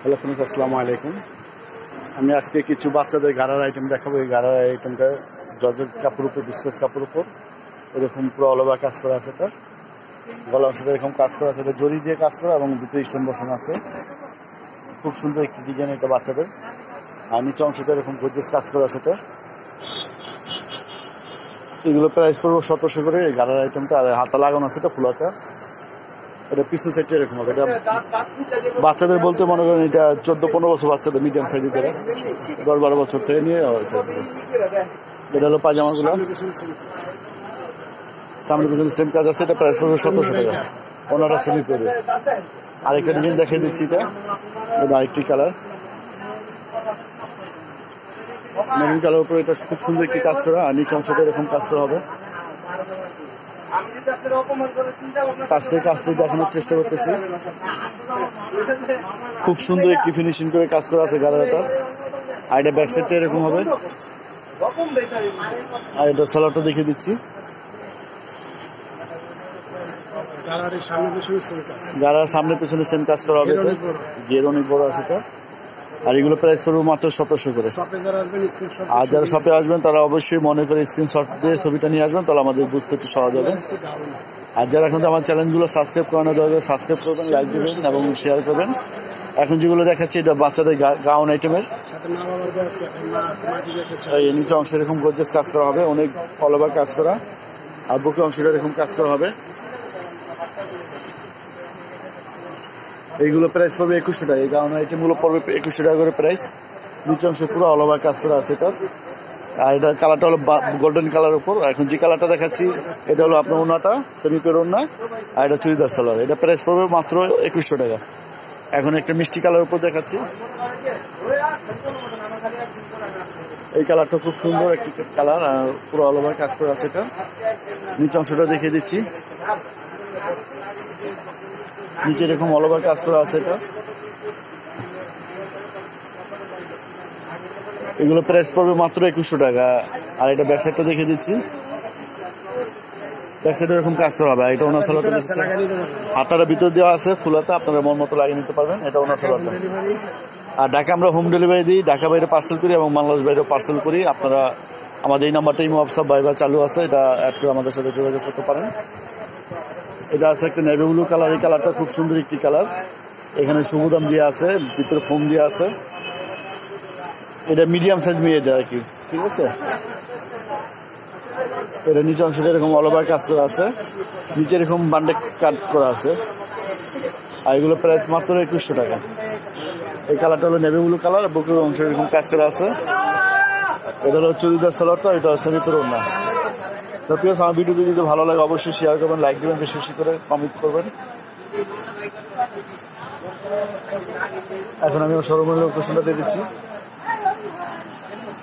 Hello friends আসসালামু আলাইকুম। আমি আজকে কিছু বাচ্চাদের গাড়ার আইটেম দেখাবো। এই গাড়ার আইটেমটা জর্জের কাপড় উপর, বিস্কুট কাপড় উপর। এরকম পুরো অলবা কাজ করা আছে এটা। গলা অংশটা এরকম কাজ করা আছে। জরি দিয়ে কাজ করা এবং দুটো স্টোন বসানো আছে। খুব সুন্দর একটি ডিজাইন এটা বাচ্চাদের। আর নিচে অংশটা এরকম গর্জেস কাজ করা আছে এটা। এগুলো প্রাইস পড়ব সতেরোশো করে এই গাড়ার আইটেমটা আর হাতা লাগানো আছে এটা ফুলাটা। এটা পিছু সেটটা এরকম হবে এটা বাচ্চাদের বলতে মনে করেন এটা চোদ্দ পনেরো বছর বাচ্চাদের মিডিয়াম সাইজের করে দশ বারো বছর থেকে নিয়ে এটা হলো পাজামাগুলো সামনে পিছনে সেম কাজ আছে এটা প্রাইস পড়বে সতেরোশো টাকা। ওনারা সেমি করবে। আরেকটা ডিজাইন দেখিয়ে দিচ্ছি এটা। এটা আরেকটি কালার মেরুন কালার উপরে এটা খুব সুন্দর একটি কাজ করা। আর নিচে অংশটা এরকম কাজ করা হবে। কাজ থেকে কাজটি দেখানোর চেষ্টা করতেছি। খুব সুন্দর একটি ফিনিশিং করে কাজ করা আছে গাড়াটা। আর এটা ব্যাক সাইডটা এরকম হবে। আর এটা সালাডটা দেখিয়ে দিচ্ছি। গালারের সামনে পেছনে সেম কাজ। গাড়ার সামনে পেছনে সেম কাজ করা হবে গের অনেক বড়। গিয়ার অনেক বড় আছে এটা। আর এগুলো প্রাইস পড়বে মাত্র সতেরোশো করে। আর যারা শপে আসবেন তারা অবশ্যই মনে করে স্ক্রিনশট দিয়ে ছবিটা নিয়ে আসবেন তাহলে আমাদের বুঝতে একটু সহজ হবে। আর যারা এখন আমার চ্যানেলগুলো সাবস্ক্রাইব করানো দরকার সাবস্ক্রাইব করবেন লাইক দেবেন এবং শেয়ার করবেন। এখন যেগুলো দেখাচ্ছি এটা বাচ্চাদের গাউন আইটেমের এই নিচে অংশ এরকম গর্জেস কাজ করা হবে অনেক অলবার কাজ করা। আর বুকে অংশটা এরকম কাজ করা হবে। এইগুলো প্রাইস পাবে একুশশো টাকা। এই গাউন আইটেমগুলো পড়বে একুশশো টাকা করে প্রাইস নিচে অংশে পুরো অলবার কাজ করা আছে এটা। আর এটা কালারটা হলো গোল্ডেন কালার উপর। এখন যে কালারটা দেখাচ্ছি, এটা হলো আপনার ওনাটা সেমি পের ওনা আর এটা চুড়িদার সালোয়ার। এটা প্রাইস পড়বে মাত্র একুশশো টাকা। এখন একটা মিষ্টি কালার উপর দেখাচ্ছি। এই কালারটা খুব সুন্দর একটি কালার পুরো অল ওভার কাজ করা আছে এটা। নিচে অংশটা দেখিয়ে দিচ্ছি। নিচে এরকম অল ওভার কাজ করা আছে এটা। এগুলো প্রাইস পড়বে মাত্র একুশশো টাকা। আর এটা ব্যাক সাইডটা দেখিয়ে দিচ্ছি। ব্যাক সাইডে এরকম কাজ করা হবে। এটা ওনার পারবেন। হাতাটা ভিতর দেওয়া আছে ফুলাতে আপনারা মন মতো লাগিয়ে নিতে পারবেন। এটা ওনার সালোয়ারটা। আর ঢাকা আমরা হোম ডেলিভারি দিই। ঢাকা বাইরে পার্সেল করি এবং বাংলাদেশ বাইরে পার্সেল করি। আপনারা আমাদের এই নাম্বারটা ইমো হোয়াটসঅ্যাপ বাইবার চালু আছে। এটা অ্যাড করে আমাদের সাথে যোগাযোগ করতে পারেন। এটা আছে একটা নেভি ব্লু কালার এই কালারটা খুব সুন্দর একটি কালার এখানে সবুদাম দিয়ে আছে, ভিতরে ফোম দিয়ে আছে। এটা মিডিয়াম সাইজ মেয়ে এটা আর কি, ঠিক আছে? এটা নিচে অংশটা এরকম অলবার কাজ করা আছে। নিচে এরকম বান্ডে কাট করা আছে। আর এগুলো প্রাইস মাত্র একুশশো টাকা। এই কালারটা হলো নেভি ব্লু কালার বুকের অংশ এরকম কাজ করা আছে। এটা হলো চুড়িদার সালোয়ারটা, এটা হচ্ছে ভিতরে না তো প্লিজ আমার ভিডিওটি যদি ভালো লাগে, অবশ্যই শেয়ার করবেন লাইক দেবেন, বেশি বেশি করে কমেন্ট করবেন। এখন আমি শোরুমের লোকেশনটা দিয়ে দিচ্ছি।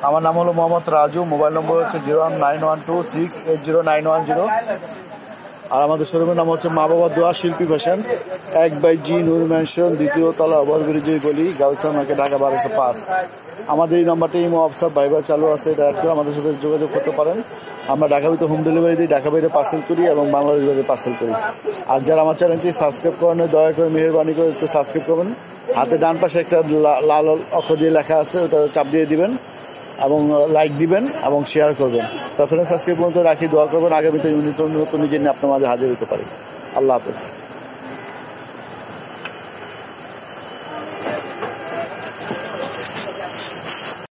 আমার নাম হলো মোহাম্মদ রাজু, মোবাইল নম্বর হচ্ছে zero one nine one two six eight zero nine one zero আর আমাদের শোরুমের নাম হচ্ছে মা বাবা দোয়া শিল্পী ফ্যাশন এক বাই জি নূর ম্যানশন দ্বিতীয় তলা ওভারব্রিজের গলি গাউসা মার্কেট ঢাকা বারোশো পাঁচ। আমাদের এই নাম্বারটা ইমো, হোয়াটসঅ্যাপ, ভাইবার চালু আছে, এটা অ্যাড করে আমাদের সাথে যোগাযোগ করতে পারেন। আমরা ঢাকা হোম ডেলিভারি দিই, ঢাকা বাইরে পার্সেল করি এবং বাংলাদেশ বাইরে পার্সেল করি। আর যারা আমার চ্যানেলটি সাবস্ক্রাইব করেন দয়া করে মেহরবানি করে একটু সাবস্ক্রাইব করবেন। হাতে ডান পাশে একটা লাল অক্ষর দিয়ে লেখা আছে, ওটা চাপ দিয়ে দিবেন এবং লাইক দিবেন এবং শেয়ার করবেন। তো ফ্রেন্ডস আজকে পর্যন্ত রাখি, দোয়া করবেন। আগামীতে নতুন নতুন নিয়ে আপনার মাঝে হাজির হতে পারি। আল্লাহ হাফেজ।